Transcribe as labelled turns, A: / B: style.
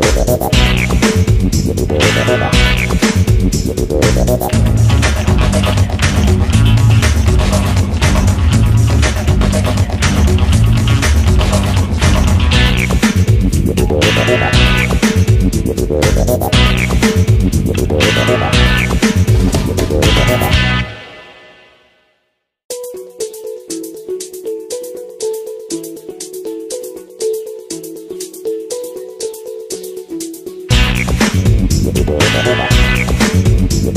A: ¡Gracias!